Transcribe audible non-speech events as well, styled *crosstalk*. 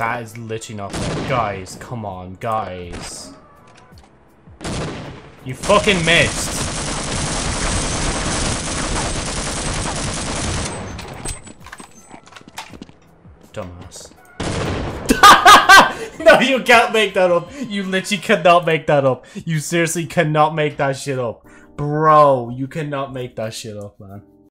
That is literally not Guys, come on, guys. You fucking missed. Dumbass. *laughs* no, you can't make that up. You literally cannot make that up. You seriously cannot make that shit up. Bro, you cannot make that shit up, man.